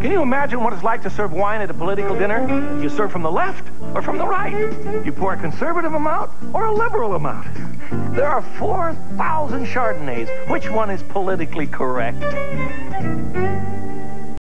Can you imagine what it's like to serve wine at a political dinner? You serve from the left or from the right? You pour a conservative amount or a liberal amount? There are 4,000 Chardonnays. Which one is politically correct?